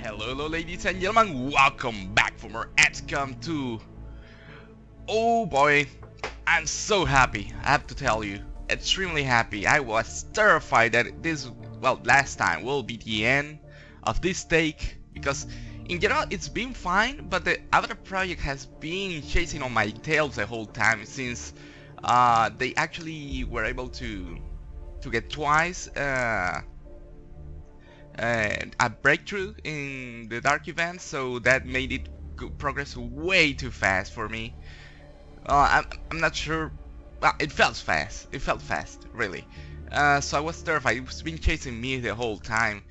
Hello, hello ladies and gentlemen, welcome back for more XCOM 2. Oh boy, I'm so happy, I have to tell you, extremely happy. I was terrified that this, well, last time will be the end of this take, because in general it's been fine, but the other project has been chasing on my tails the whole time since uh, they actually were able to to get twice uh, a breakthrough in the dark event, so that made it progress way too fast for me. Uh, I'm, I'm not sure. Well, it felt fast. It felt fast, really. Uh, so I was terrified. It was been chasing me the whole time.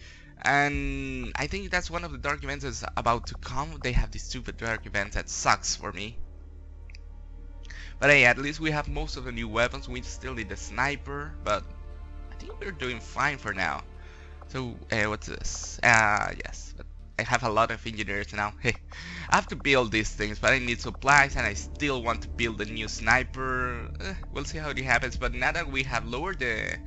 And I think that's one of the dark events that's about to come. They have this stupid dark event that sucks for me. But hey, at least we have most of the new weapons. We still need the sniper, but I think we're doing fine for now. So, uh, what's this? Ah, uh, yes. I have a lot of engineers now. Hey, I have to build these things, but I need supplies, and I still want to build a new sniper. Uh, we'll see how it happens. But now that we have lowered the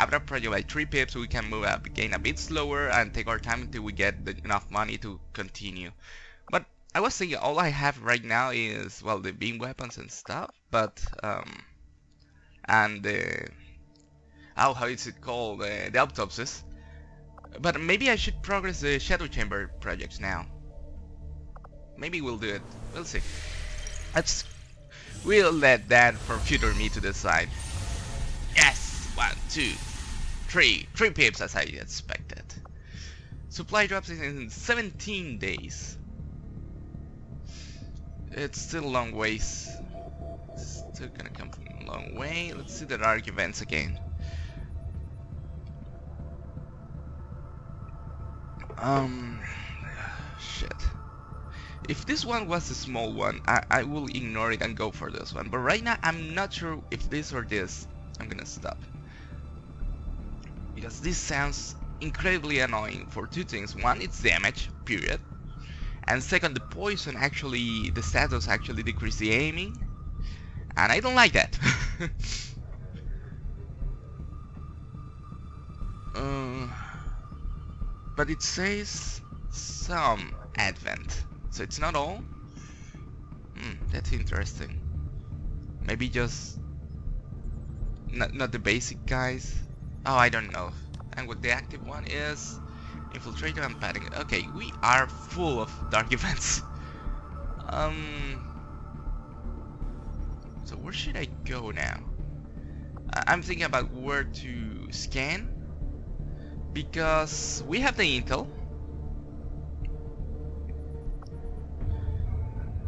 Abra project by 3 pips, we can move up again a bit slower and take our time until we get the, enough money to continue. But I was thinking all I have right now is, well, the beam weapons and stuff, but, um, and the, oh, how is it called, uh, the autopsies. But maybe I should progress the Shadow Chamber projects now. Maybe we'll do it. We'll see. Let's... We'll let that for future me to decide. Yes! One, two, three. Three pips as I expected. Supply drops in 17 days. It's still a long ways. Still gonna come from a long way. Let's see the dark events again. Um, shit. If this one was a small one, I, I will ignore it and go for this one. But right now, I'm not sure if this or this. I'm gonna stop. Because this sounds incredibly annoying for two things. One, it's damage, period. And second, the poison actually, the status actually decrease the aiming. And I don't like that. but it says some advent. So it's not all? Hmm that's interesting. Maybe just not, not the basic guys? Oh I don't know. And what the active one is? Infiltrator and padding. Okay we are full of dark events. Um so where should I go now? I'm thinking about where to scan because we have the intel.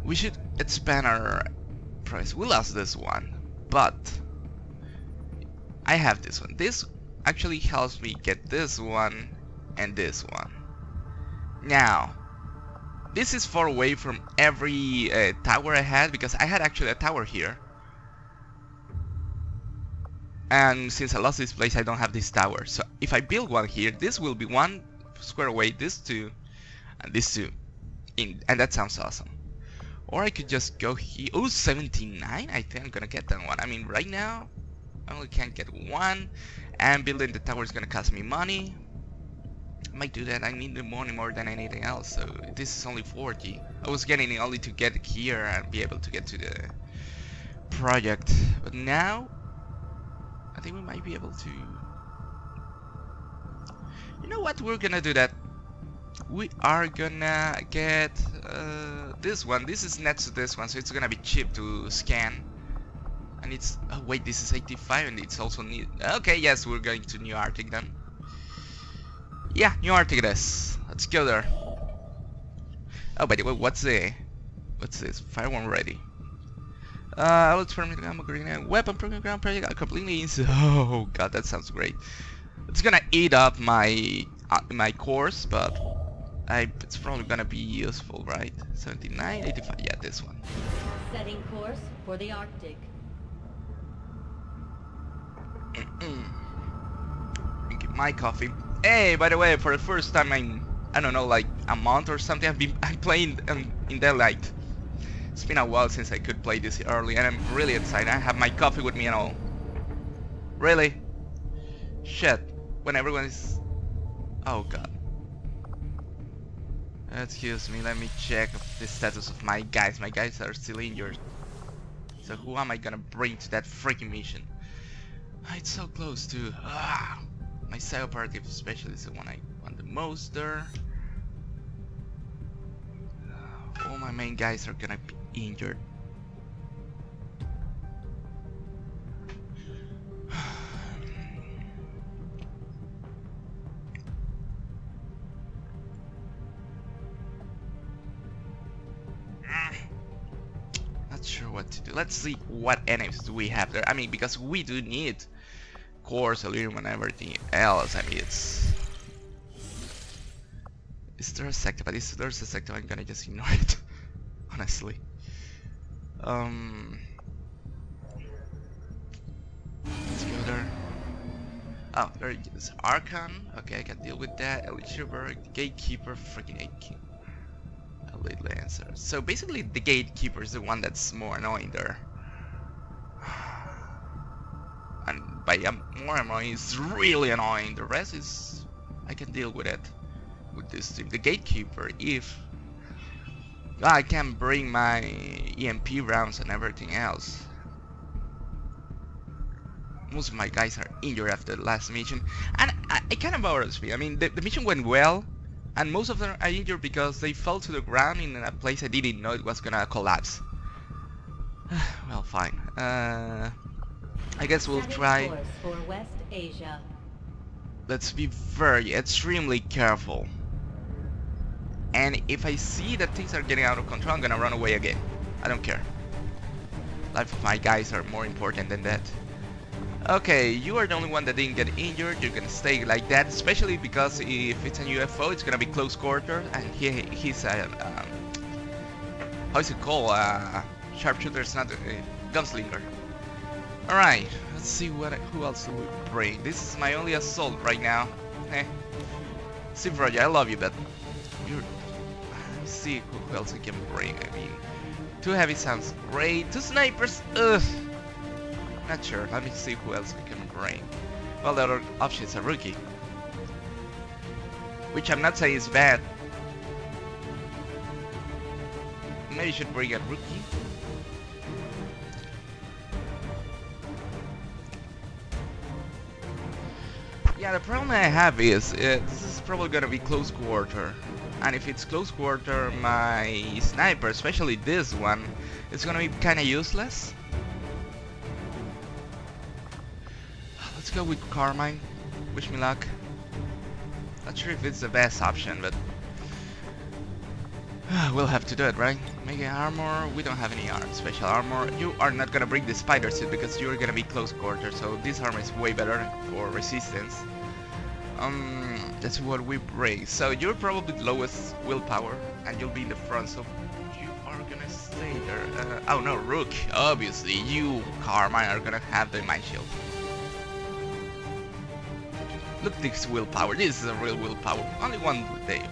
We should expand our price. We lost this one but I have this one. This actually helps me get this one and this one. Now this is far away from every uh, tower I had because I had actually a tower here and since I lost this place I don't have this tower. So if I build one here this will be one square away this two and this two. In and that sounds awesome. Or I could just go here oh 79 I think I'm gonna get that one. I mean right now I only can't get one. And building the tower is gonna cost me money. I might do that. I need the money more than anything else so this is only 40 I was getting it only to get here and be able to get to the project. But now I think we might be able to... You know what? We're gonna do that. We are gonna get uh, this one. This is next to this one, so it's gonna be cheap to scan. And it's... Oh wait, this is 85 and it's also need... Okay, yes, we're going to New Arctic then. Yeah, New Arctic it is. Let's go there. Oh, by the way, what's the... What's this? Fire one ready. Uh, let's permit ammo green weapon program ground project. Completely Oh god, that sounds great. It's gonna eat up my uh, my course, but I it's probably gonna be useful, right? 79, 85. Yeah, this one. Setting course for the Arctic. Drinking my coffee. Hey, by the way, for the first time in I don't know, like a month or something, I've been I'm playing um, in daylight. It's been a while since I could play this early and I'm really excited. I have my coffee with me and all. Really? Shit. When everyone is... Oh god. Excuse me, let me check the status of my guys. My guys are still injured. So who am I gonna bring to that freaking mission? Ah, it's so close to... Ah, my psychooperative especially is the one I want the most there. All my main guys are gonna be injured. Not sure what to do. Let's see what enemies do we have there. I mean, because we do need cores, aluminum, and everything else. I mean, it's. Is there a sector? But if there's a sector, I'm gonna just ignore it. Honestly. Um. Let's go there. Oh, there it is. Archon. Okay, I can deal with that. Elizabeth, Gatekeeper, freaking Gatekeeper. Elite Lancer. So basically, the Gatekeeper is the one that's more annoying there. And by um, more annoying, it's really annoying. The rest is, I can deal with it with this team. The Gatekeeper, if I can bring my EMP rounds and everything else. Most of my guys are injured after the last mission, and I, it kind of bothers me. I mean, the, the mission went well, and most of them are injured because they fell to the ground in a place I didn't know it was gonna collapse. well, fine. Uh, I guess we'll try. for West Asia. Let's be very, extremely careful. And if I see that things are getting out of control, I'm gonna run away again. I don't care. Life of my guys are more important than that. Okay, you are the only one that didn't get injured. You're gonna stay like that, especially because if it's a UFO, it's gonna be close quarter, and he he's a um, how's it called? Uh, sharpshooter, it's not a gunslinger. All right, let's see what who else we bring. This is my only assault right now. Eh. Steve Roger, I love you, but see who else we can bring. I mean, two heavy sounds great. Two snipers. Ugh. Not sure. Let me see who else we can bring. Well, the other option is a rookie, which I'm not saying is bad. Maybe should bring a rookie. Yeah, the problem I have is uh, this is probably gonna be close quarter, and if it's close quarter, my sniper, especially this one, is gonna be kind of useless. Let's go with Carmine. Wish me luck. Not sure if it's the best option, but we'll have to do it, right? Mega armor. We don't have any arm. Special armor. You are not gonna bring the spider suit because you're gonna be close quarter. So this armor is way better for resistance. Um, that's what we bring. So you're probably the lowest willpower, and you'll be in the front. So you are gonna stay there. Uh, oh no, Rook. Obviously, you Carmine are gonna have the mind shield. Look this willpower. This is a real willpower. Only one day.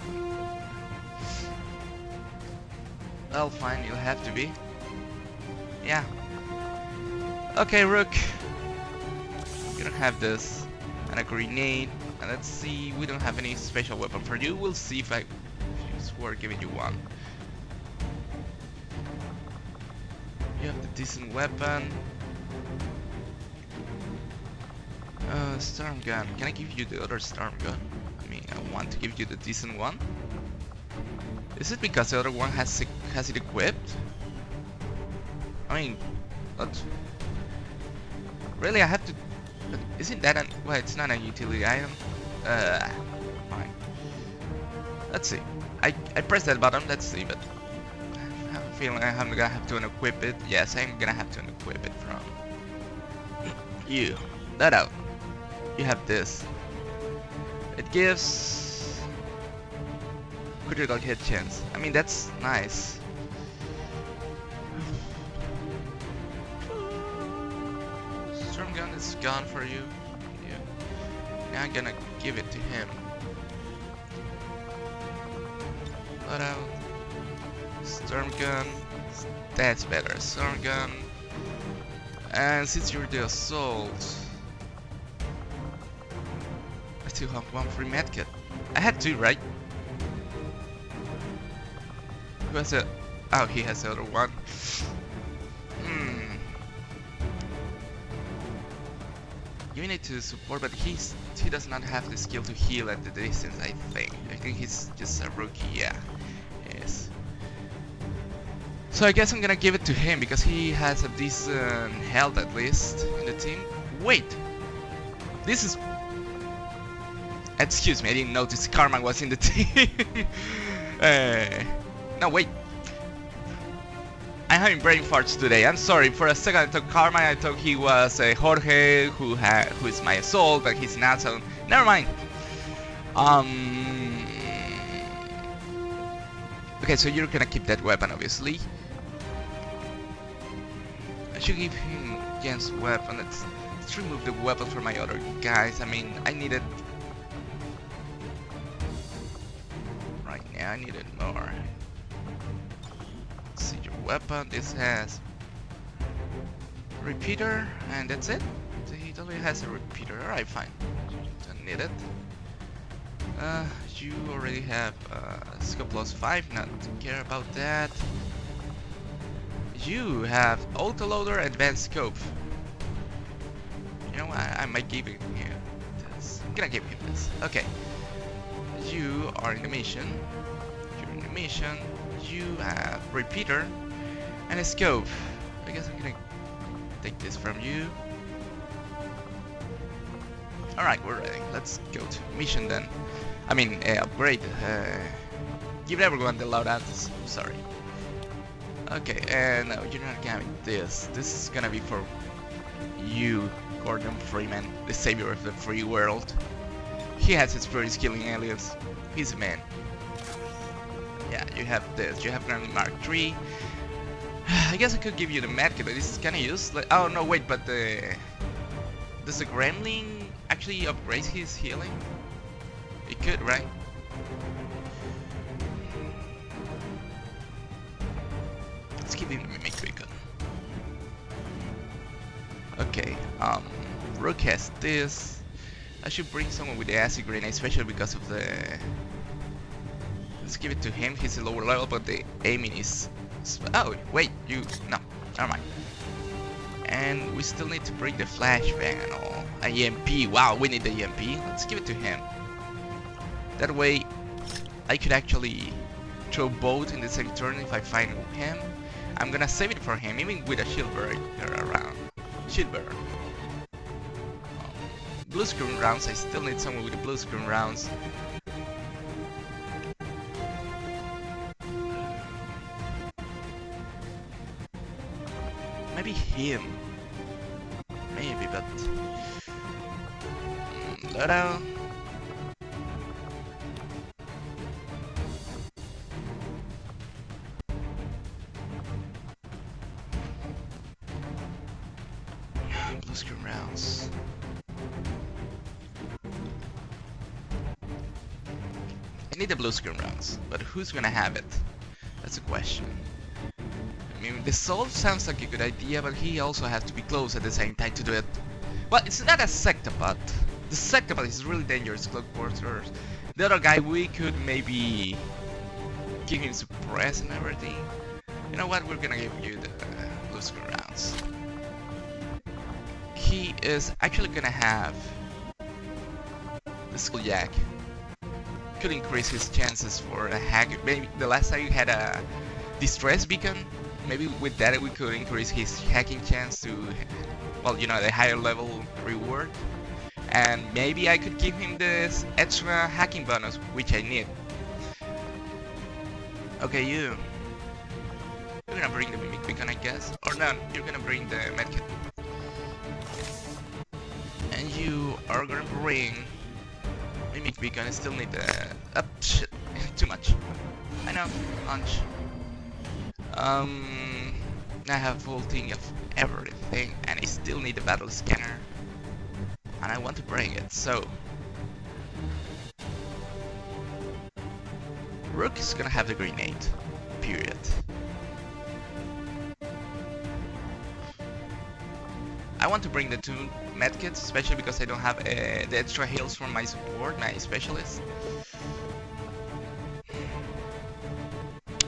Well, fine. You'll have to be. Yeah. Okay, Rook. You don't have this. And a grenade. And let's see. We don't have any special weapon for you. We'll see if I. If swear giving you one. You have the decent weapon. Uh, storm gun. Can I give you the other storm gun? I mean, I want to give you the decent one. Is it because the other one has it, has it equipped? I mean, what? Really, I have to. Isn't that an? Well, it's not a utility item. Uh, fine. Let's see. I I press that button. Let's see, but I have a feeling I'm gonna have to unequip it. Yes, I'm gonna have to unequip it from you. That out. You have this. It gives critical hit chance. I mean, that's nice. Is gone for you. Yeah. Now I'm gonna give it to him. Let out. Um, Storm gun. That's better. Storm gun. And since you're the assault, I still have one free medkit. I had two, right? Who has a... Oh, he has the other one. You need to support, but he's he does not have the skill to heal at the distance. I think. I think he's just a rookie. Yeah. Yes. So I guess I'm gonna give it to him because he has a decent health at least in the team. Wait. This is. Excuse me, I didn't notice Karma was in the team. uh, no, wait. I'm having brain farts today. I'm sorry. For a second, I thought Karma. I thought he was uh, Jorge, who had, who is my assault, but he's not. So never mind. Um. Okay, so you're gonna keep that weapon, obviously. I should give him Jen's weapon. Let's, let's remove the weapon for my other guys. I mean, I needed. Right now, I needed more see your weapon. This has repeater, and that's it. He only has a repeater. Alright, fine. Don't need it. Uh, you already have uh, scope plus five. Not care about that. You have autoloader, advanced scope. You know what? I might give him this. I'm gonna give you this. Okay. You are in the mission. You're in the mission you have repeater and a scope. I guess I'm gonna take this from you. Alright, we're ready. Let's go to mission then. I mean, uh, upgrade. Uh, give everyone the loadouts. Sorry. Okay, and uh, you're not having this. This is gonna be for you, Gordon Freeman, the savior of the free world. He has experience killing aliens. He's a man yeah, you have this. You have Gremlin Mark III. I guess I could give you the medkit, but this is kind of useless. Oh no, wait, but the does the Gremlin actually upgrade his healing? It could, right? Let's give him the Mimic Beacon. Okay, um, Rook has this. I should bring someone with the acid grenade, especially because of the Let's give it to him. He's a lower level, but the aiming is... Oh, wait, you... No, never mind. And we still need to bring the flashbang and all. An EMP. Wow, we need the EMP. Let's give it to him. That way, I could actually throw both in the same turn if I find him. I'm gonna save it for him, even with a shield around. Shield. Um, blue screen rounds, I still need someone with blue screen rounds. Him. Maybe, but... Mm, Blue screen rounds. I need the blue screen rounds, but who's gonna have it? Soul sounds like a good idea, but he also has to be close at the same time to do it. Well, it's not a Sectopod. The Sectopod is really dangerous, Cloak Porters. The other guy, we could maybe give him suppress and everything. You know what, we're gonna give you the uh, Lucifer rounds. He is actually gonna have the Skulljack. Could increase his chances for a hack. Maybe the last time you had a distress beacon, maybe with that we could increase his hacking chance to, well, you know, the higher level reward. And maybe I could give him this extra hacking bonus, which I need. Okay, you. You're gonna bring the Mimic Beacon, I guess. Or no, you're gonna bring the Medkit. And you are gonna bring Mimic Beacon. I still need the... Oh, shit. Too much. I know, hunch. Um, I have full thing of everything, and I still need a battle scanner, and I want to bring it. So, Rook is gonna have the grenade. Period. I want to bring the two medkits, especially because I don't have uh, the extra heals for my support, my specialist.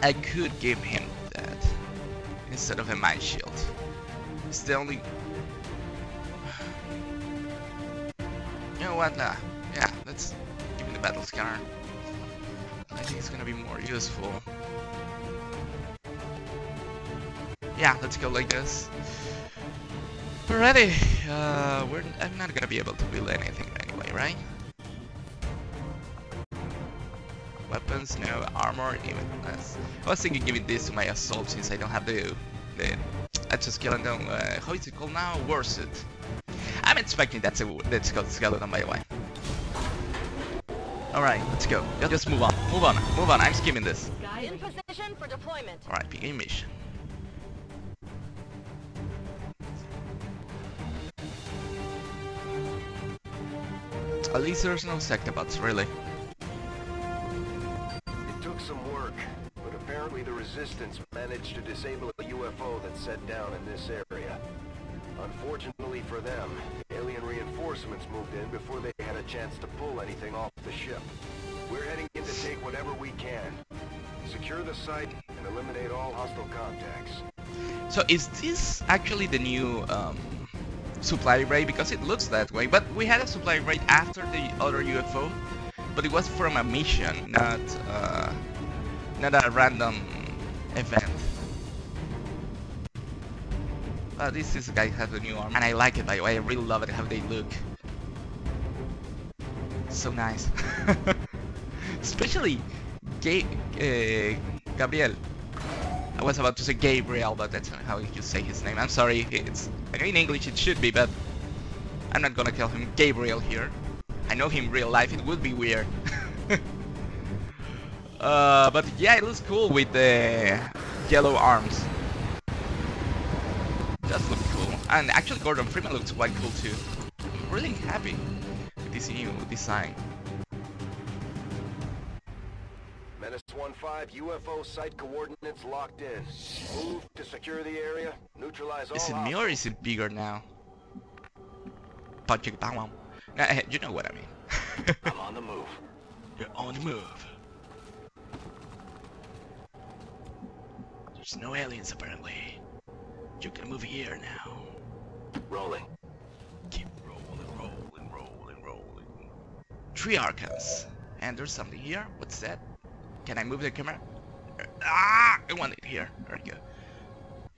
I could give him instead of a mind shield. It's the only. You know what? Nah. Yeah, let's give him the battle scanner. I think it's gonna be more useful. Yeah, let's go like this. Alrighty, uh, we're, I'm not gonna be able to build anything anyway, right? Weapons, no. Armor, even less. I was thinking giving this to my assault since I don't have the, the exoskeleton, uh, how is it called now? Worset. I'm expecting that's a that's called skeleton by the way. Alright, let's go. Just, move on. Move on. Move on. I'm skimming this. In position for deployment. Alright, begin mission. At least there's no Sectopods, really. Disable a UFO that set down in this area. Unfortunately for them, alien reinforcements moved in before they had a chance to pull anything off the ship. We're heading in to take whatever we can. Secure the site and eliminate all hostile contacts. So is this actually the new um, supply raid? Because it looks that way. But we had a supply raid after the other UFO, but it was from a mission, not uh, not a random event. Uh, this is guy has a new arm, and I like it by the way. I really love it how they look. So nice, especially Ga uh, Gabriel. I was about to say Gabriel, but that's not how you say his name. I'm sorry, it's in English it should be, but I'm not gonna call him Gabriel here. I know him real life, it would be weird. uh, but yeah, it looks cool with the yellow arms. Does look cool. And actually Gordon Freeman looks quite cool too. I'm really happy with this new design. Menace 1-5, UFO site coordinates locked in. Move to secure the area, neutralize all Is it me or is it bigger now? Project Nah, eh, You know what I mean. I'm on the move. You're on the move. There's no aliens apparently. You can move here now. Rolling. Keep rolling, rolling, rolling, rolling. Three Archons. And there's something here. What's that? Can I move the camera? Ah! I want it here. There we go.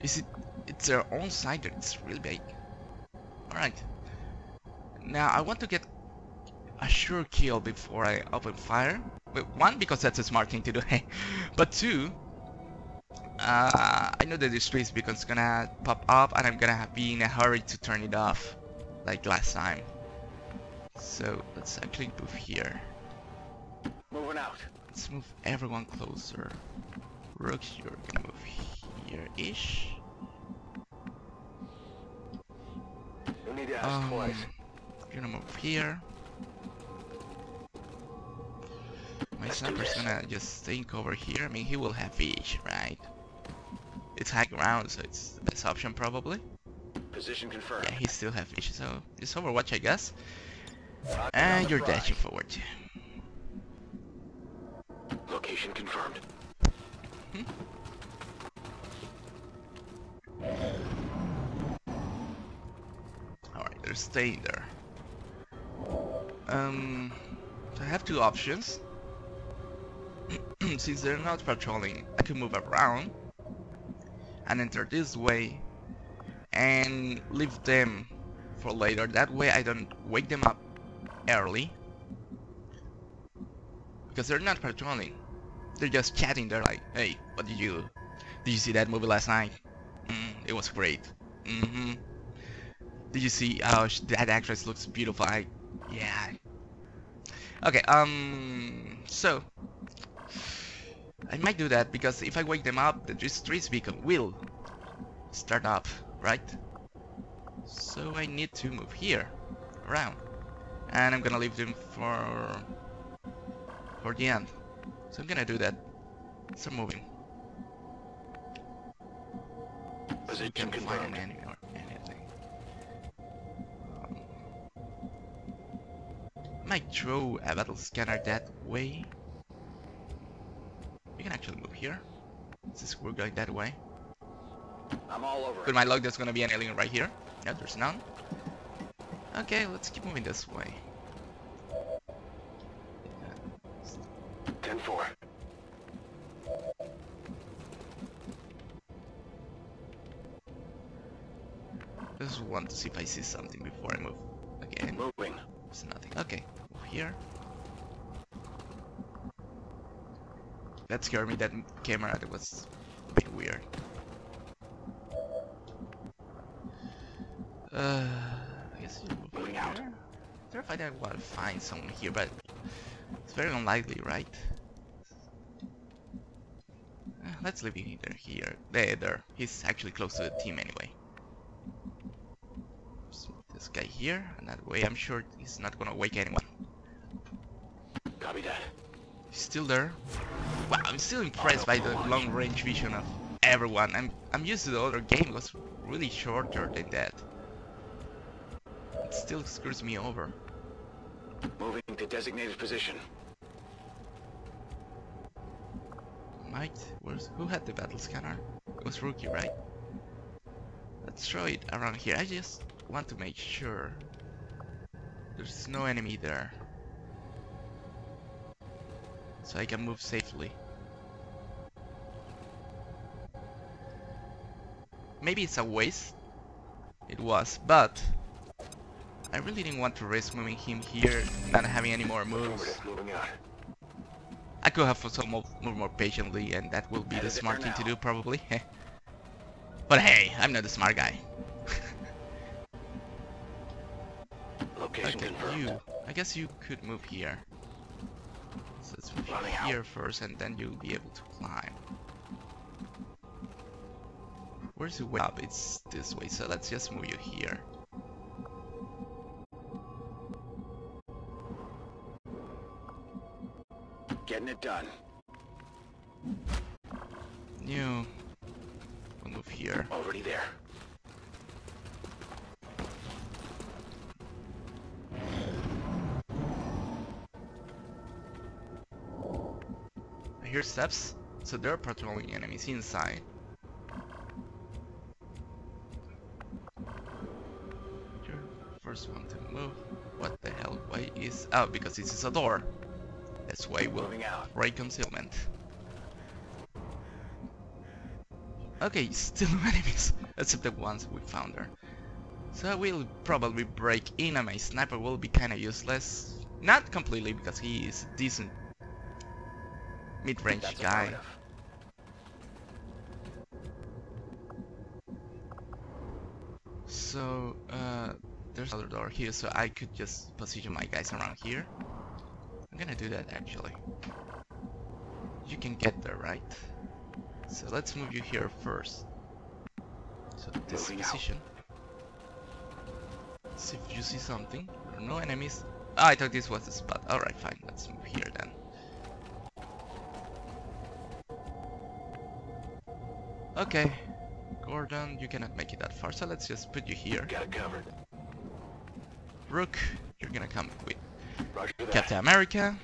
Is it? It's their own side. It's really big. All right. Now I want to get a sure kill before I open fire. One because that's a smart thing to do. but two, uh, I know that the space beacon's gonna pop up and I'm gonna be in a hurry to turn it off, like last time. So let's actually move here. Moving out. Let's move everyone closer. Rook, you're gonna move here-ish. No need to ask Um, twice. you're gonna move here. My sniper's gonna just think over here. I mean, he will have fish, right? It's high ground, so it's the best option probably. Position confirmed. Yeah, he still have fish, so it's Overwatch, I guess. And you're prize. dashing forward. Location confirmed. Alright, they're staying there. Um, so I have two options. Since they're not patrolling, I can move around and enter this way and leave them for later. That way I don't wake them up early. Because they're not patrolling. They're just chatting. They're like, hey, what did you... Did you see that movie last night? Mm, it was great. Mm-hmm. Did you see sh that actress looks beautiful? I, yeah. Okay, um, so I might do that because if I wake them up, the streets beacon will start up, right? So I need to move here, around, and I'm gonna leave them for for the end. So I'm gonna do that. Start moving. So we Position can find confirmed. any or anything. Um, might throw a battle scanner that way. We can actually move here. Since we're going that way. I'm all over With my luck, there's gonna be an alien right here. No, there's none. Okay, let's keep moving this way. 10-4. Just want to see if I see something before I move. Again, Moving. there's nothing. Okay, move here. That scared me, that camera, that was a bit weird. Uh, I guess you move here. out. Terrified I want to find someone here, but it's very unlikely, right? Uh, let's leave him either here. There, there. He's actually close to the team anyway. Just move this guy here, and that way I'm sure he's not gonna wake anyone. Copy that. He's still there. Wow, I'm still impressed by the long range vision of everyone. I'm I'm used to the other game it was really shorter than that. It still screws me over. Moving to designated position. Might? Where's who had the battle scanner? It was Rookie, right? Let's throw it around here. I just want to make sure there's no enemy there. So I can move safely. Maybe it's a waste. It was, but I really didn't want to risk moving him here, not having any more moves. Affirmative. Moving out. I could have some more, move more patiently, and that will be the smart thing to do, probably. but hey, I'm not the smart guy. Location okay, you. I guess you could move here. So let's move you Running out. here first, and then you'll be able to climb. Where's the way up? It's this way, so let's just move you here. Getting it done. You. We'll move here. Already there. Hear steps, so there are patrolling enemies inside. You're first one to move. What the hell? Why is... Oh, because this is a door. That's why we'll Moving out. break concealment. Okay, still no enemies, except the ones we found there. So we'll probably break in and my sniper will be kinda useless. Not completely, because he is decent mid-range guy. So, uh, there's another door here, so I could just position my guys around here. I'm gonna do that actually. You can get there, right? So let's move you here first. So this Moving out. position. See if you see something. There are no enemies. Ah, I thought this was the spot. Alright, fine. Let's move here then. Okay. Gordon, you cannot make it that far, so let's just put you here. Got it covered. Rook, you're gonna come with Captain America.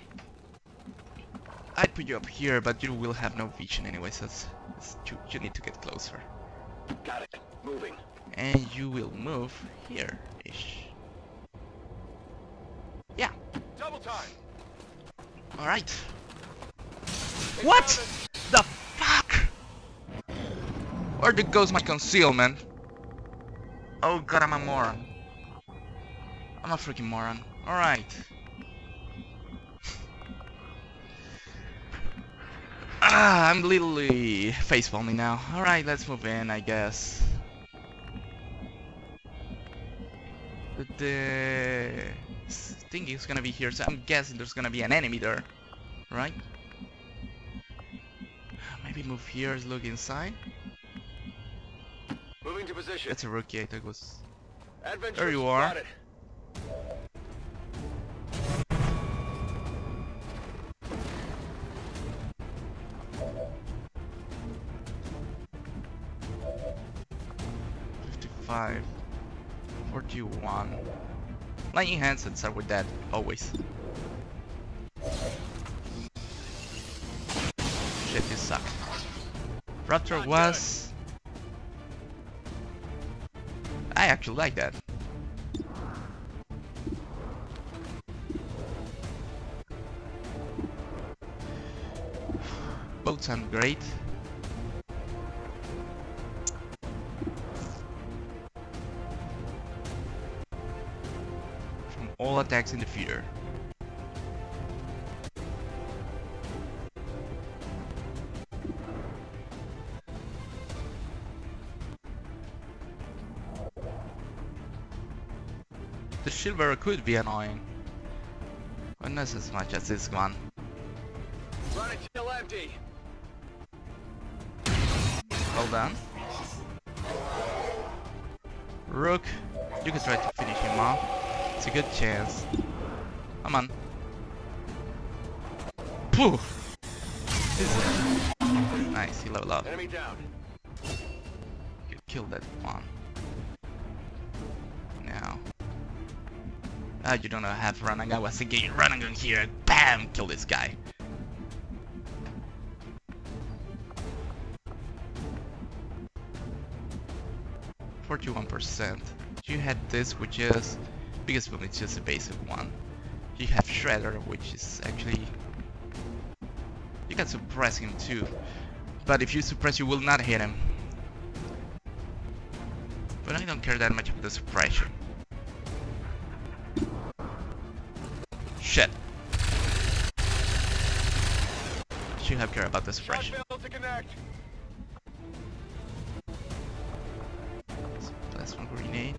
I'd put you up here, but you will have no vision anyway, so it's, it's, you, you need to get closer. Got it. Moving. And you will move here-ish. Yeah, Double time. alright. What the? Where the goes my concealment? Oh god, I'm a moron. I'm a freaking moron. Alright. Ah, I'm literally facepalming now. Alright, let's move in, I guess. The thing is gonna be here, so I'm guessing there's gonna be an enemy there. Right? Maybe move here, look inside. Moving to position. That's a rookie, I think was... Adventure there you are. spotted. Fifty-five, forty-one. Lightning handsets are with that, always. Shit, this sucks. Raptor was... actually like that. Both sound great. From all attacks in the theater. Silver could be annoying. But not as much as this one. Run it till empty. Well done. Rook, you can try to finish him off. It's a good chance. Come on. Is nice, he leveled up. Enemy down. Ah, you don't have running. I was thinking running here. Bam! Kill this guy. Forty-one percent. You had this, which is biggest boom. It's just a basic one. You have Shredder, which is actually you can suppress him too. But if you suppress, you will not hit him. But I don't care that much about the suppression. Shit. Should have care about this fresh. connect. Plasma grenade.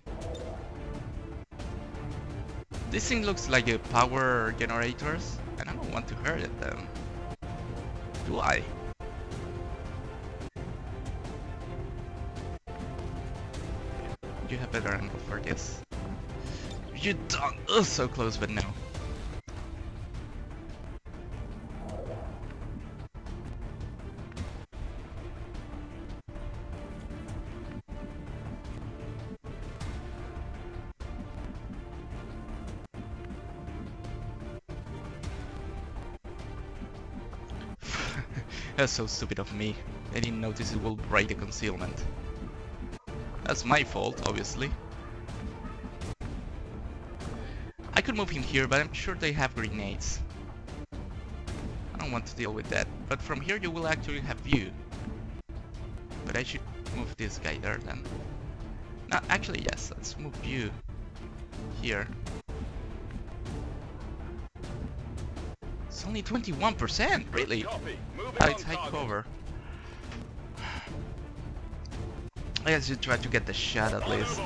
This thing looks like a power generators, and I don't want to hurt it them. Do I? You have better angle for this. You don't. So close, but no. That's so stupid of me. I didn't notice it will break the concealment. That's my fault, obviously. I could move him here, but I'm sure they have grenades. I don't want to deal with that. But from here you will actually have view. But I should move this guy there then. No, actually yes, let's move you here. It's only 21%, really? Out it's cover. I guess you try to get the shot at least.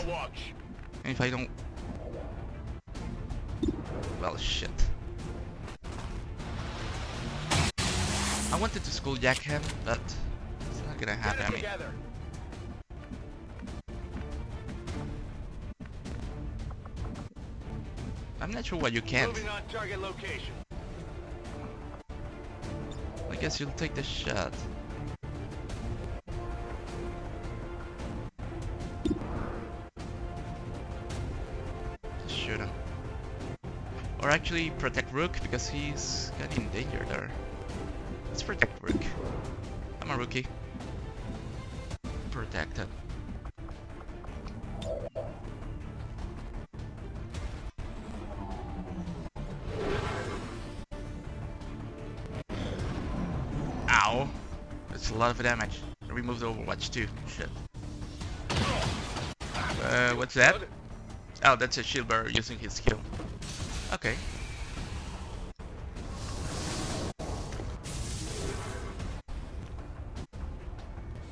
And if I don't... Well, shit. I wanted to skulljack him, but it's not gonna happen. I mean. I'm not sure what you can't. Moving on target location. I guess you'll take the shot. Shoot him. Or actually protect Rook because he's kind in danger there. Let's protect Rook. I'm a rookie. Protected. Ow. That's a lot of damage. I removed Overwatch too. Shit. Uh, what's that? Oh, that's a shield bearer using his skill. Okay.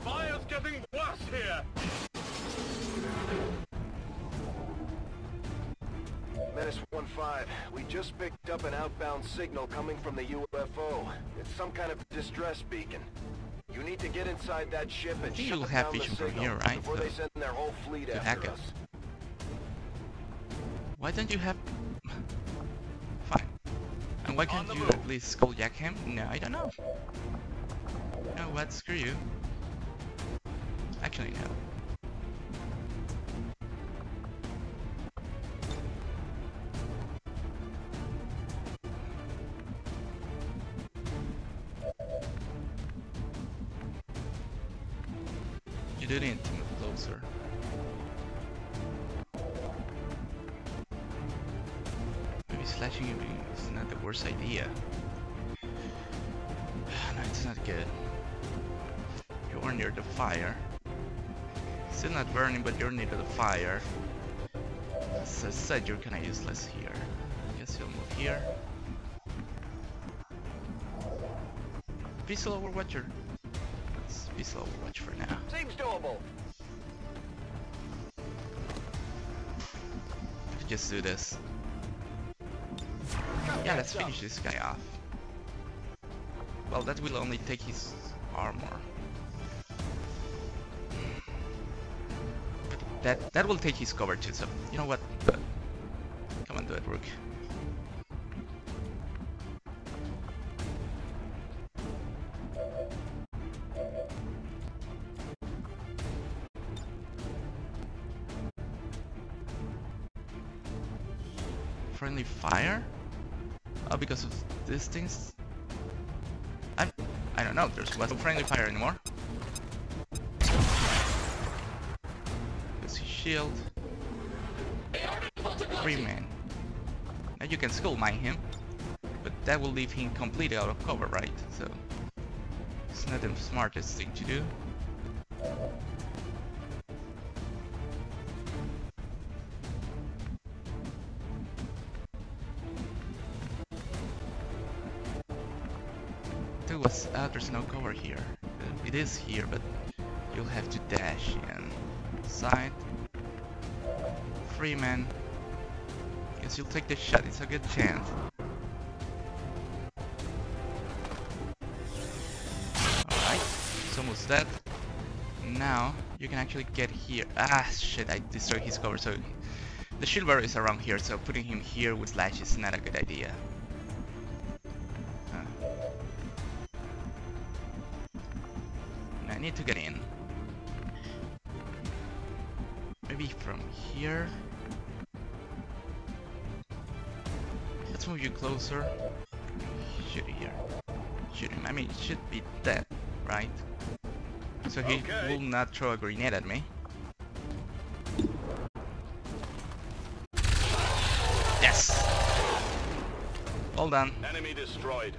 Fire's getting worse here. Menace 1-5, we just picked up an outbound signal coming from the UFO. It's some kind of distress beacon. You need to get inside that ship and shut you'll have down the vision from here, right? before So- they send their whole fleet to after hack us. Why don't you have... Fine. And why can't you move. at least skulljack him? No, I don't know. You know what? Screw you. Actually, no. Said, you're kinda useless here. I Guess you'll move here. Pistol Overwatcher. Let's Pistol Overwatch for now. Seems doable. Let's just do this. Yeah, let's finish this guy off. Well, that will only take his armor. But that that will take his cover too, so you know what? Rook. Friendly fire? Oh, because of these things? I'm, I don't know, there's no friendly fire anymore. See, shield. Free man. You can skull mine him, but that will leave him completely out of cover, right? So, it's not the smartest thing to do. There was, uh, there's no cover here. Uh, It is here, but you'll have to dash and Side. Freeman. Guess you'll take the shot, it's a good chance. Alright, it's almost dead. Now, you can actually get here. Ah, shit, I destroyed his cover, so... The shield bearer is around here, so putting him here with Slash is not a good idea. Closer. Shoot it here. Shoot him. I mean, it should be dead, right? So he Okay. will not throw a grenade at me. Yes! All done. Enemy destroyed.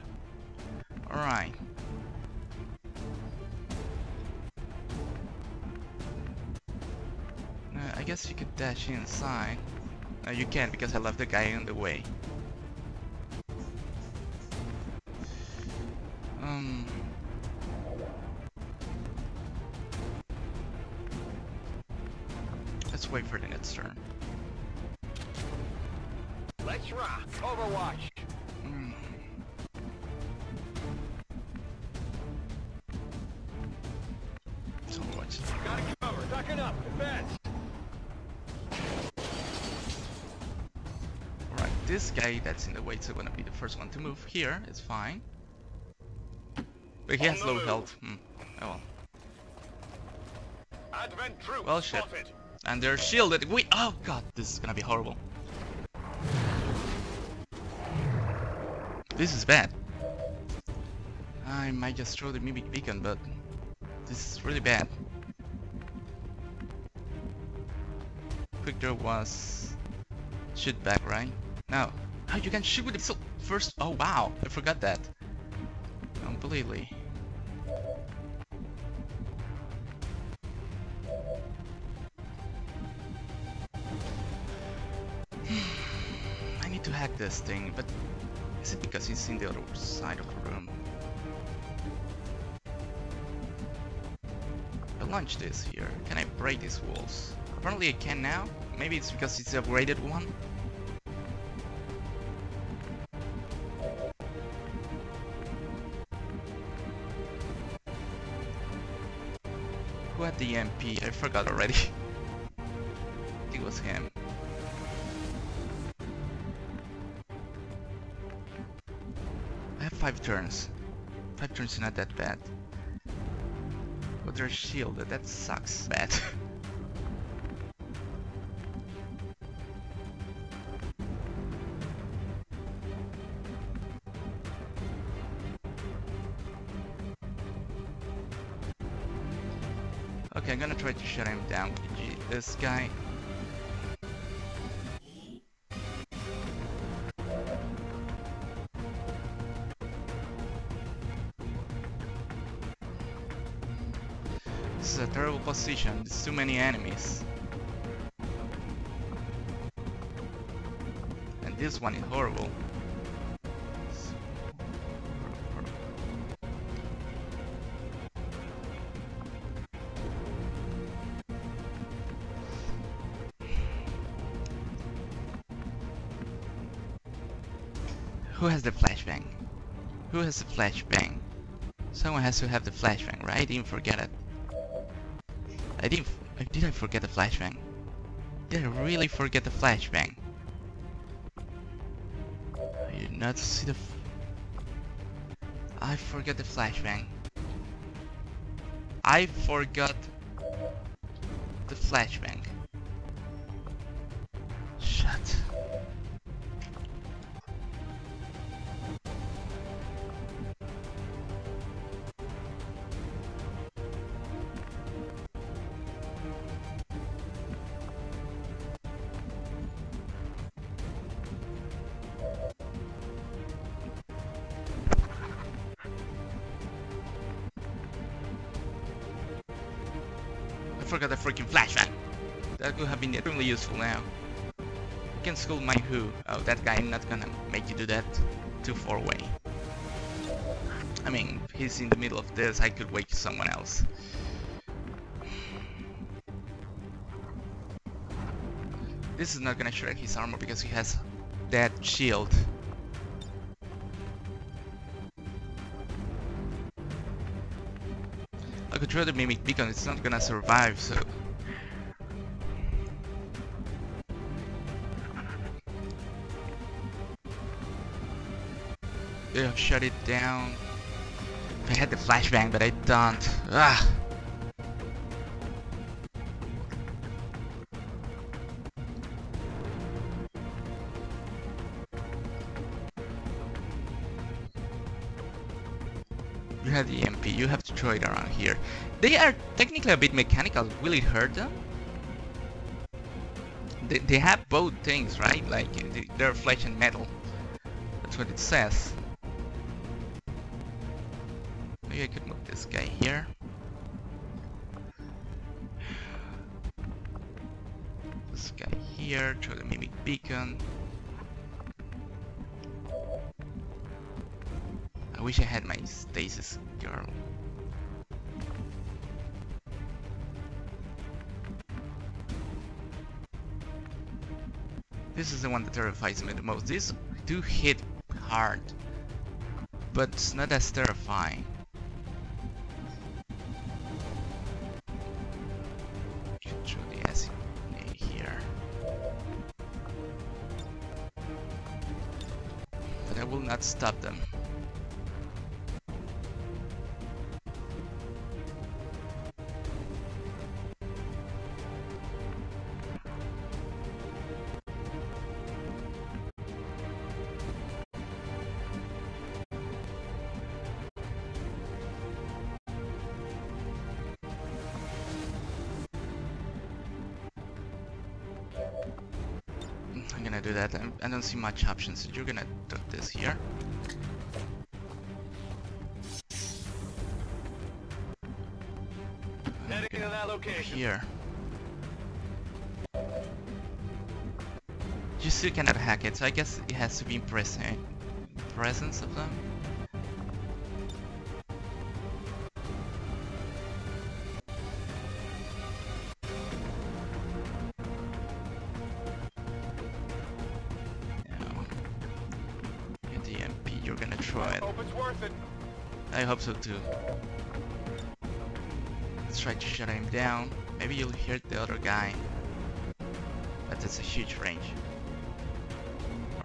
Alright. Uh, I guess you could dash inside. No, you can't because I left the guy in the way. Let's wait for the next turn. Let's rock. Overwatch. Mm. So much. Got it covered. Ducking up. Defense. Alright, this guy that's in the way is gonna be the first one to move here, it's fine. But he has low move. health. Hmm. Oh well. Advent troops. Well, shit. spotted. And they're shielded. We oh god, this is gonna be horrible. This is bad. I might just throw the mimic beacon, but this is really bad. Quick draw was shoot back, right? No. Oh, you can shoot with the pistol first. Oh wow, I forgot that. Completely. This thing, but is it because he's in the other side of the room? I launch this here. Can I break these walls? Apparently I can now. Maybe it's because it's the upgraded one. Who had the MP? I forgot already. five turns. Five turns is not that bad. But they're shielded, that sucks bad. Okay, I'm gonna try to shut him down. This guy. This is a terrible position. There's too many enemies. And this one is horrible. Who has the flashbang? Who has the flashbang? Someone has to have the flashbang, right? Didn't forget it. I didn't. Did I forget the flashbang? Did I really forget the flashbang? I did not see the. I forgot the flashbang. I forgot the flashbang. Gonna you do that. Too far away. I mean, he's in the middle of this, I could wake someone else. This is not gonna shred his armor because he has that shield. I could try to mimic beacon, it's not gonna survive, so... it down. I had the flashbang, but I don't. Ah! You have the MP, you have to throw it around here. They are technically a bit mechanical. Will it hurt them? They, they have both things, right? Like, they're flesh and metal. That's what it says. Maybe I could move this guy here. This guy here, throw the mimic beacon. I wish I had my stasis girl. This is the one that terrifies me the most. These do hit hard, but it's not as terrifying. Stop them. Don't see much options. You're gonna do this here. Heading to that location. Here. You still cannot hack it, so I guess it has to be in presence of them. Try it. Hope it's worth it. I hope so too. Let's try to shut him down. Maybe you'll hear the other guy. But that's a huge range.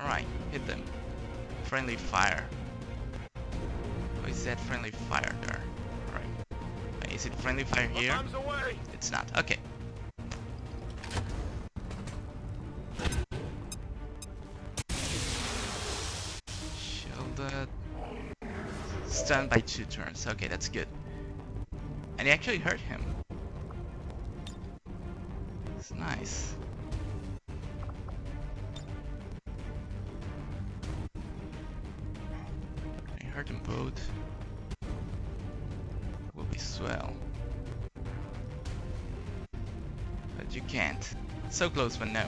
Alright, hit them. Friendly fire. Oh, is that friendly fire there? Alright. Is it friendly fire here? It's not. Okay. Stunned by two turns. Okay, that's good. And he actually hurt him. It's nice. I hurt them both. Will be swell. But you can't. So close but no.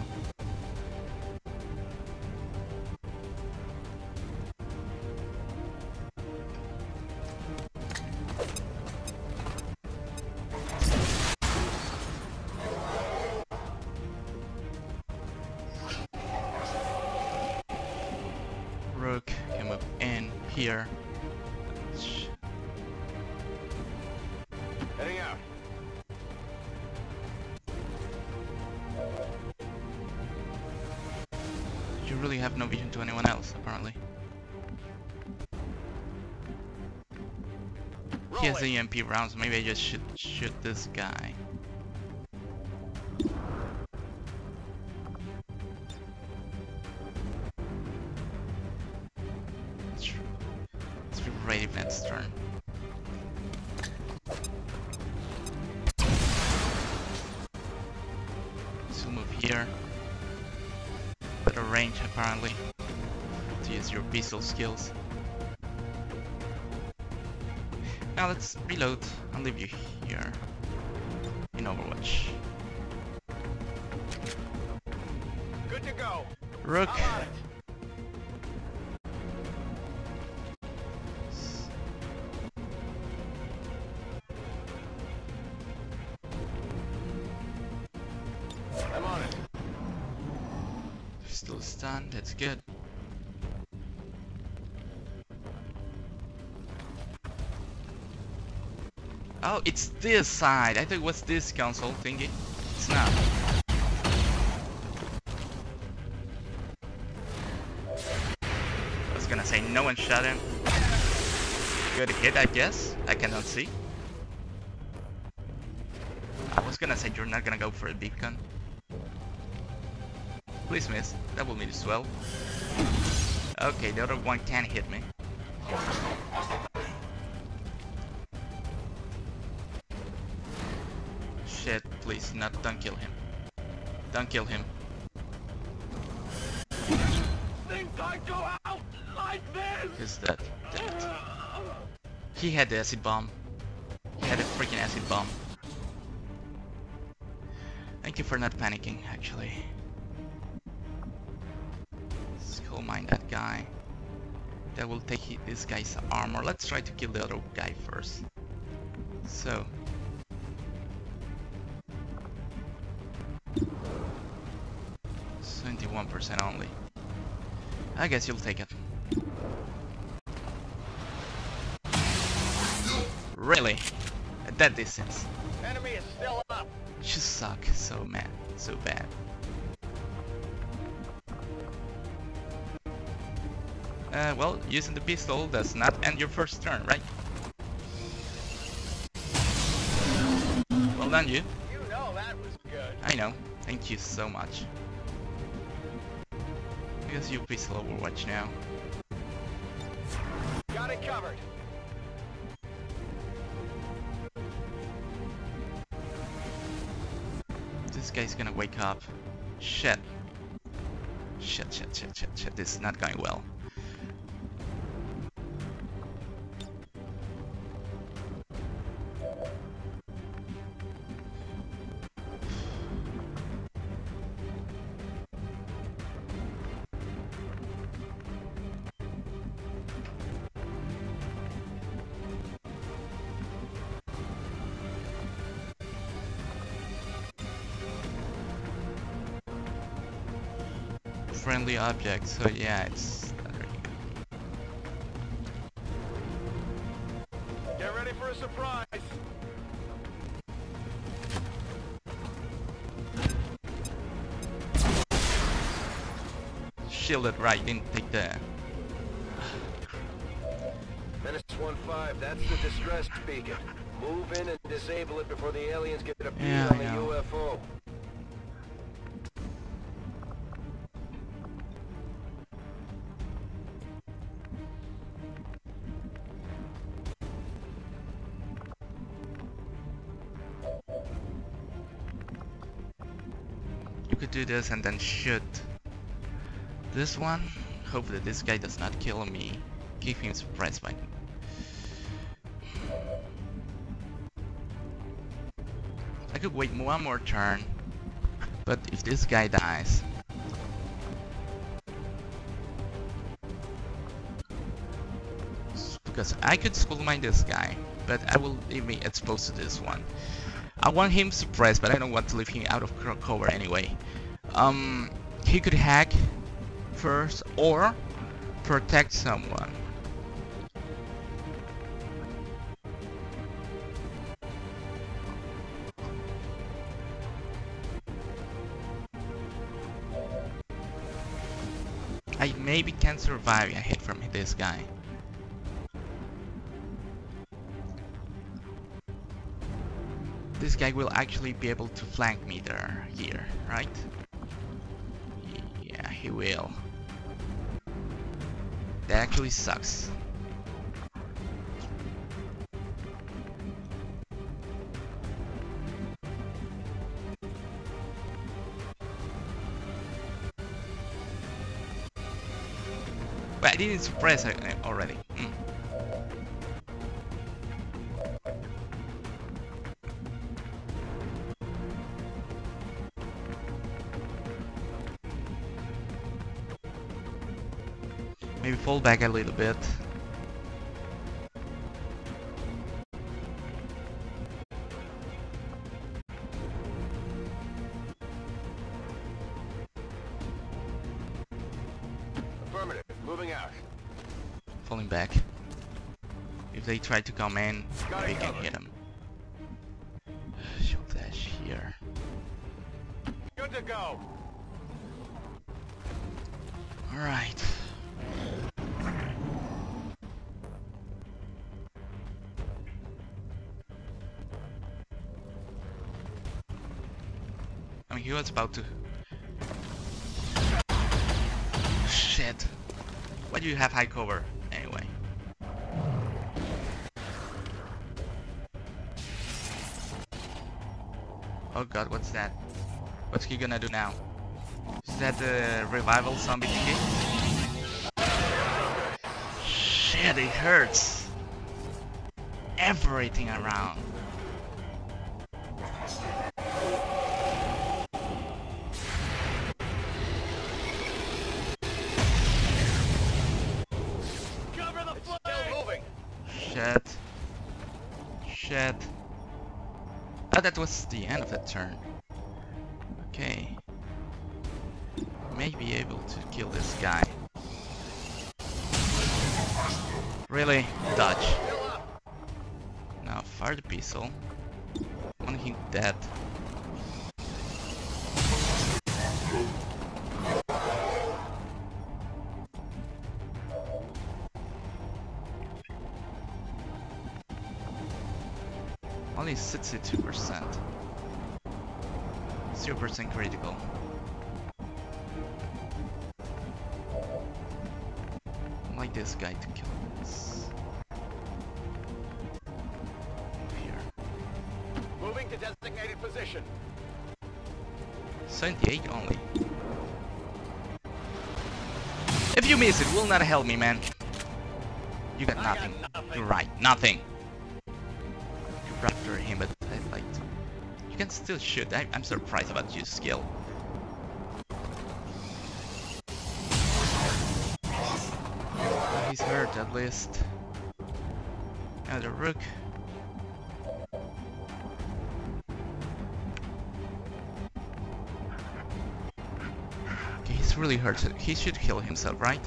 EMP rounds, maybe I just should shoot this guy. Let's let's be next turn. We'll move here. Better range apparently. To use your pistol skills. Now let's reload and leave you here in Overwatch. Good to go. Rook. Oh, it's this side. I thought it was this console thingy. It's not. I was gonna say no one shot him. Good hit, I guess. I cannot see. I was gonna say you're not gonna go for a gun. Please miss. That will mean as well. Okay, the other one can hit me. Please, not don't kill him. Don't kill him. Things don't go out like this. He's dead. It. He had the acid bomb. He had a freaking acid bomb. Thank you for not panicking, actually. Let's skull mine that guy. That will take this guy's armor. Let's try to kill the other guy first. So. Percent only. I guess you'll take it. Really? At that distance? Enemy is still up. You suck so man, so bad. Uh, well, using the pistol does not end your first turn, right? Well done, you. You know that was good. I know. Thank you so much. I guess you pistol Overwatch now. Got it covered. This guy's gonna wake up. Shit. Shit, shit, shit, shit, shit. This is not going well. Object, so yeah, it's not very good. Get ready for a surprise. Shielded right, didn't take that. Menace 1-5, that's the distress beacon. Move in and disable it before the aliens get a bead Yeah, on the. UFO. Do this and then shoot this one. Hopefully this guy does not kill me. Keep him suppressed by I could wait one more turn. But if this guy dies... Because I could skull mine this guy, but I will leave me exposed to this one. I want him suppressed, but I don't want to leave him out of cover anyway. Um, he could hack first or protect someone. I maybe can survive a hit from this guy. This guy will actually be able to flank me there, here, right? He will. That actually sucks. But I didn't suppress it already. Fall back a little bit. Affirmative. Moving out. Falling back. If they try to come in, Got we can covered. hit them. I mean, he was about to... Shit. Why do you have high cover, anyway? Oh god, what's that? What's he gonna do now? Is that the revival zombie thingy? Shit, it hurts. Everything around. Was the end of that turn. Okay. May be able to kill this guy. Really? Dodge. Now fire the pistol. One hit dead. Only 62%. 0% critical. I'd like this guy to kill this. Here. Moving to designated position. 78 only. If you miss it, will not help me, man. You got I got nothing. nothing. You're right, nothing. Can still shoot. I, I'm surprised about your skill. He's hurt at least. Another rook. Okay, he's really hurt. He should kill himself, right?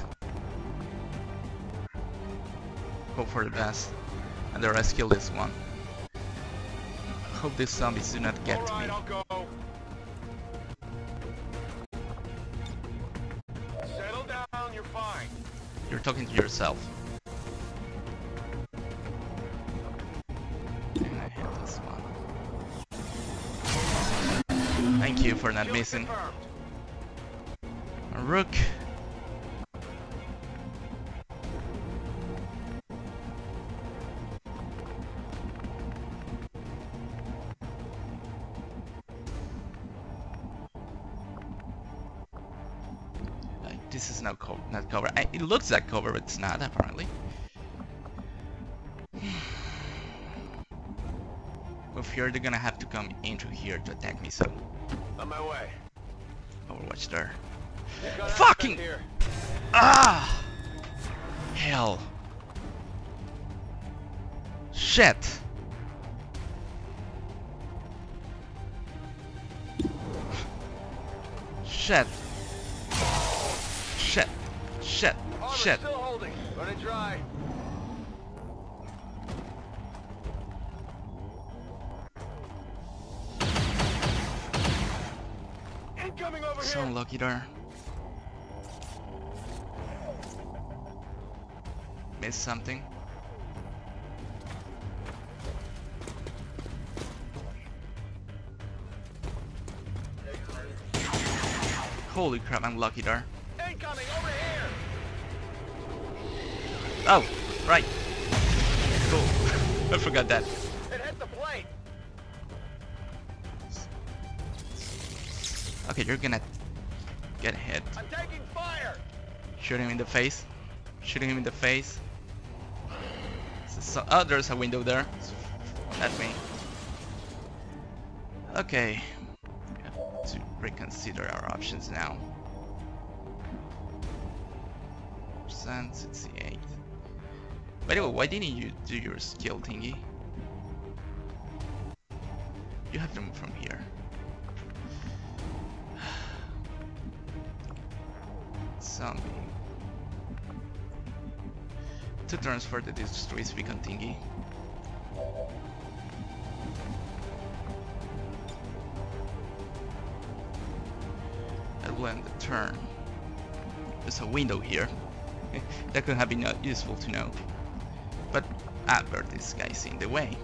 Hope for the best. And the rest kill this one. Hope these zombies do not get right, me. I'll go. Settle down. You're fine. You're talking to yourself. And I hit this one. Thank you for not missing. rook. Looks like cover, but it's not apparently. With here, they're gonna have to come into here to attack me. So On my way. Overwatch there. Fucking- Here. Ah! Hell. Shit. Shit. Still holding. Running dry. Incoming over So here. unlucky there. Missed something. Holy crap, I'm lucky there. Incoming over here. Oh, right. Cool. I forgot that. It hit the plate. Okay, you're gonna get hit. I'm taking fire. Shoot him in the face. Shooting him in the face. So, oh, there's a window there. That's me. Okay. We have to reconsider our options now. Percent 68. By the way, why didn't you do your skill thingy? You have them from here. Zombie. To transfer the distress beacon thingy. Will end the turn. There's a window here. that could have been uh, useful to know. But Albert, this guy's in the way.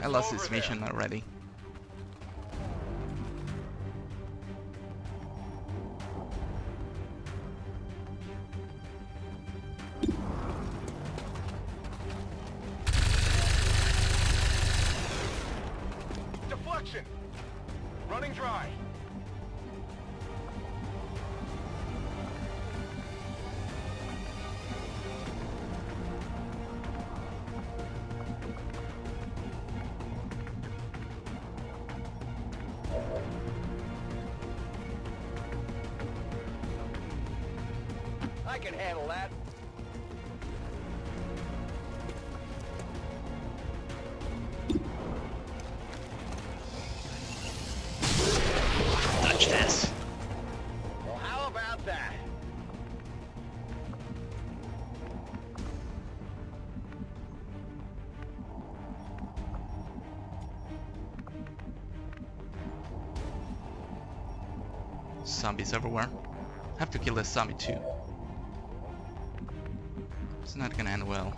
I lost this mission already. Zombies everywhere. Have to kill this zombie too. It's not gonna end well.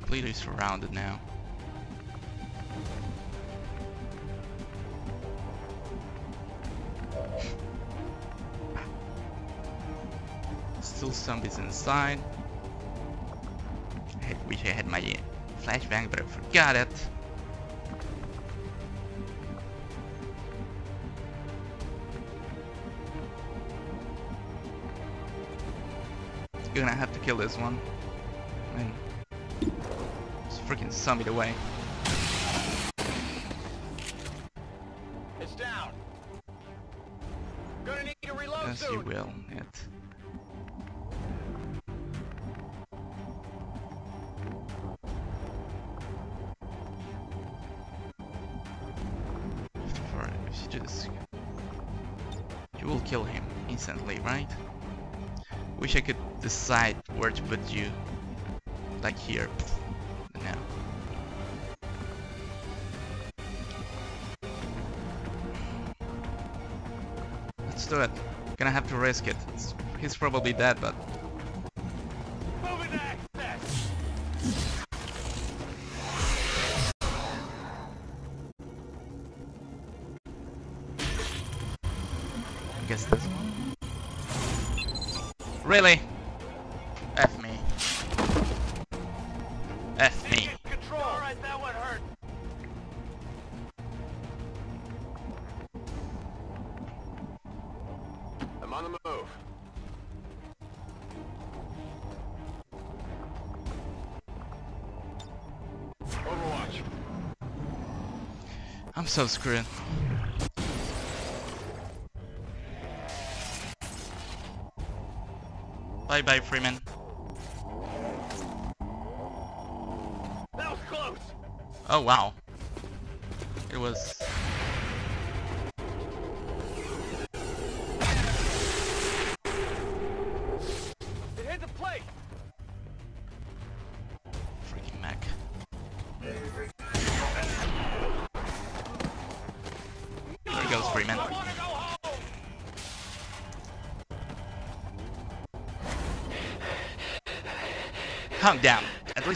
Completely surrounded now. Still zombies inside. I wish I had my flashbang, but I forgot it. You're gonna have to kill this one. I mean, it's freaking zombie away. It's down. Gonna need to reload As soon. you will, it. Wish I could decide where to put you, like here. No. Let's do it. Gonna have to risk it. He's probably dead, but so screwed. Bye bye, Freeman. That was close! Oh wow. It was.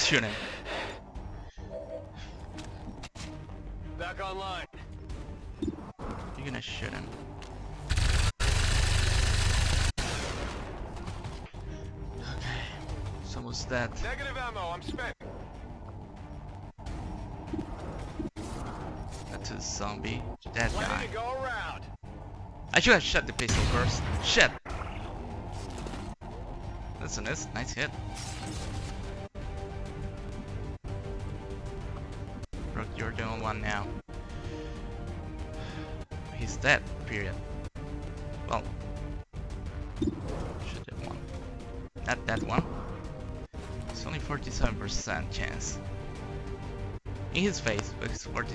At least shoot him. Back online. You're gonna shoot him. Okay. Almost dead. Negative ammo, I'm spent. That's a zombie. That guy. I should have shot the pistol first. Shit. That's a nice, nice hit.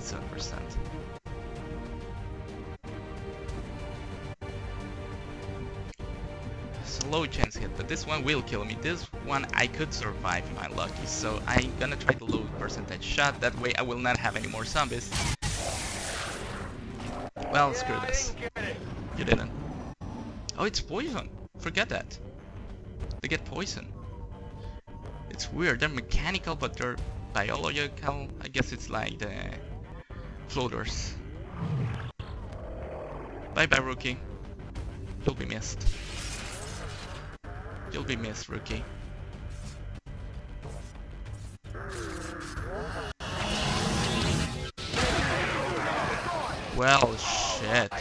7%. So low chance hit, but this one will kill me. This one I could survive my I'm lucky, so I'm gonna try the low percentage shot, that way I will not have any more zombies. Well, screw this. You didn't. Oh, it's poison. Forget that. They get poison. It's weird. They're mechanical, but they're biological. I guess it's like the floaters. Bye bye, rookie. You'll be missed. You'll be missed, rookie. Well, shit.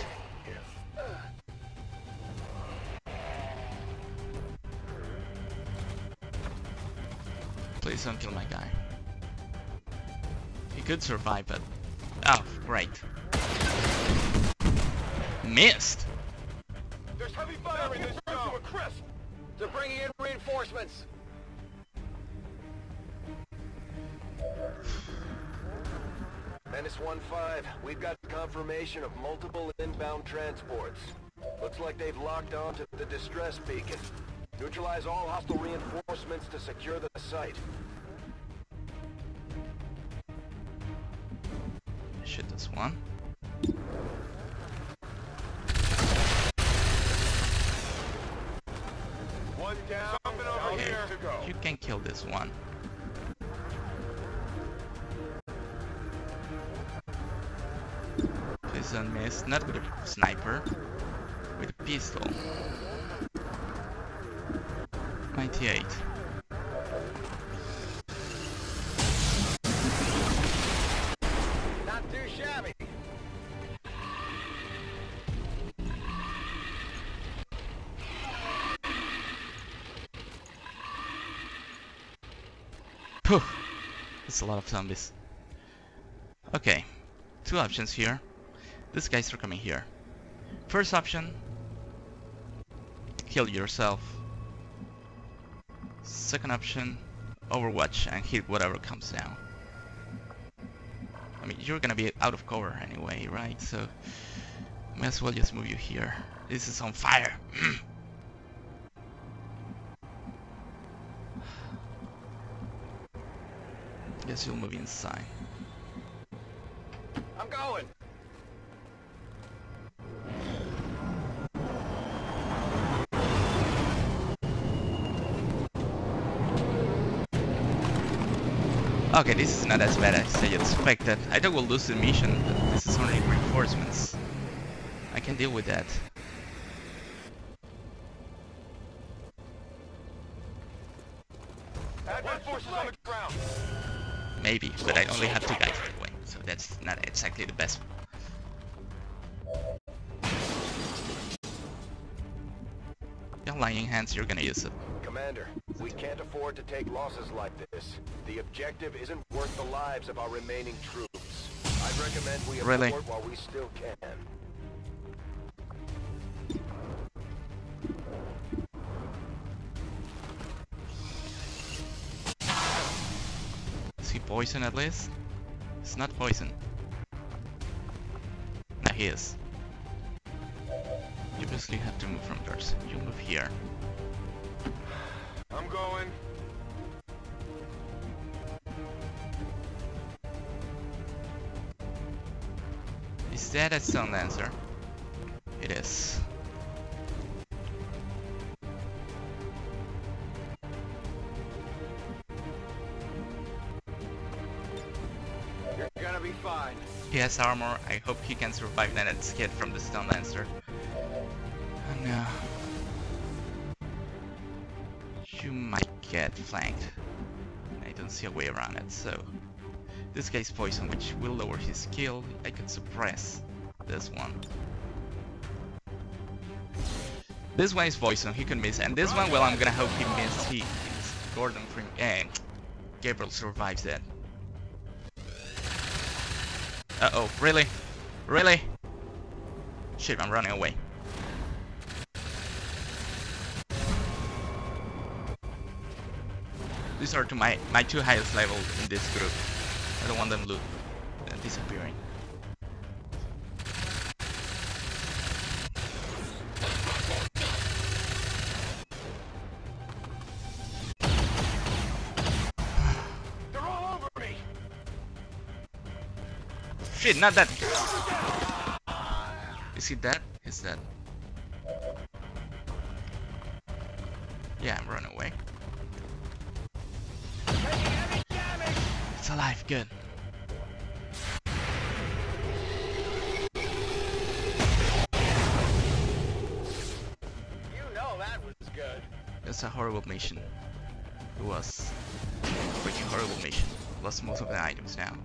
Please don't kill my guy. He could survive, but... Oh, great. Missed! There's heavy fire in this zone. To a crisp. They're bringing in reinforcements. Menace 1-5, we've got confirmation of multiple inbound transports. Looks like they've locked on to the distress beacon. Neutralize all hostile reinforcements to secure the site. One. One down, Okay, here to go. you can kill this one. Please don't miss. Not with a sniper. With a pistol. 98. That's a lot of zombies. Okay. Two options here. These guys are coming here. First option. Kill yourself. Second option. Overwatch and hit whatever comes down. I mean, you're gonna be out of cover anyway, right? So, may as well just move you here. This is on fire. I guess you'll move inside. I'm going! Okay, this is not as bad as I expected. I thought we'll lose the mission, but this is only reinforcements. I can deal with that. Hands, you're gonna use it. Commander, we can't afford to take losses like this. The objective isn't worth the lives of our remaining troops. I'd recommend we Really? abort while we still can. Is he poison at least? It's not poison. Nah, he is. You basically have to move from doors. You move here. I'm going. Is that a stun lancer? It is. You're gonna be fine. He has armor. I hope he can survive that hit from the stun lancer. Get flanked. I don't see a way around it, so... This guy's poison, which will lower his skill. I could suppress this one. This one is poison, he can miss. And this one, well, I'm gonna hope he misses. He, Gordon Freeman. And Gabriel survives that. Uh oh, really? Really? Shit, I'm running away. These are to my, my two highest level in this group. I don't want them loot uh, disappearing. They're all over me. Shit, not that. Is he dead? He's dead. Yeah, I'm running away. It's alive, good. You know that was good. It's a horrible mission. It was a freaking horrible mission. Lost most of the items now.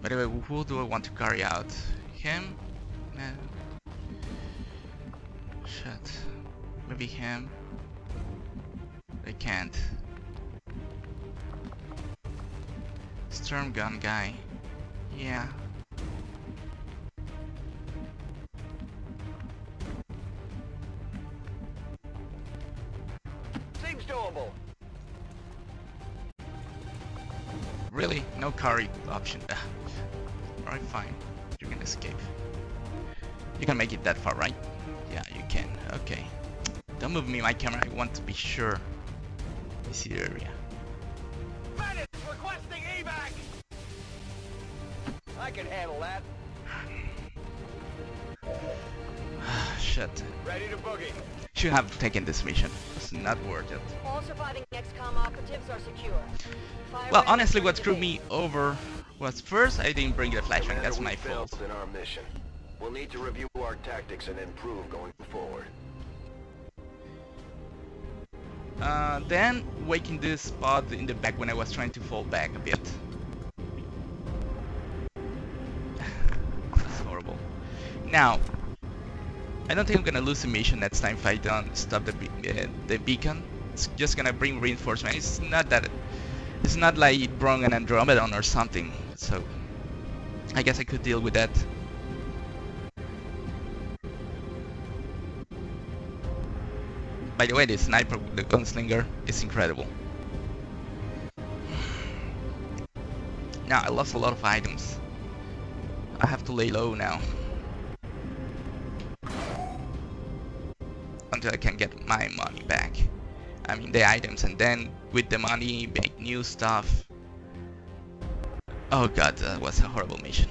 By the way, who do I want to carry out? Him? No. Shit. Maybe him? I can't. Storm gun guy. Yeah. Seems doable. Really? No carry option. Alright, fine. You can escape. You can make it that far, right? Yeah, you can. Okay. Don't move me, my camera. I want to be sure. The area. Have taken this mission. It's not worth it. All surviving XCOM operatives are secure. Fire Well, honestly, what screwed me over was first I didn't bring the flashbang. That's my fault. in our mission. We'll need to review our tactics and improve going forward. Uh, then waking this spot in the back when I was trying to fall back a bit. That's horrible. Now, I don't think I'm gonna lose the mission next time if I don't stop the be uh, the beacon. It's just gonna bring reinforcement. It's not that. It's not like it brought an Andromedon or something. So, I guess I could deal with that. By the way, the sniper, the gunslinger, is incredible. Now, I lost a lot of items. I have to lay low now. I can get my money back. I mean, the items, and then with the money, make new stuff. Oh god, that was a horrible mission.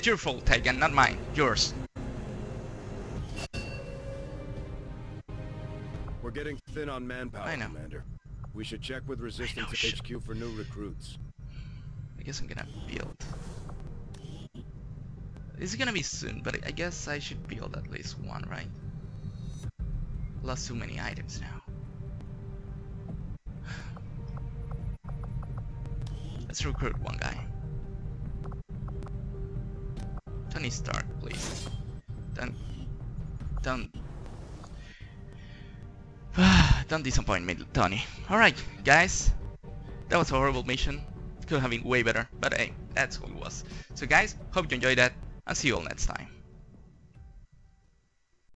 It's your fault, Tegan, not mine. Yours. We're getting thin on manpower, I know. Commander. We should check with Resistance know. HQ for new recruits. I guess I'm gonna build. It's gonna be soon, but I guess I should build at least one, right? Lost too many items now. Let's recruit one guy. Tony Stark, please. Don't, don't, don't disappoint me, Tony. All right, guys, that was a horrible mission. Could have been way better, but hey, that's what it was. So guys, hope you enjoyed that, and see you all next time.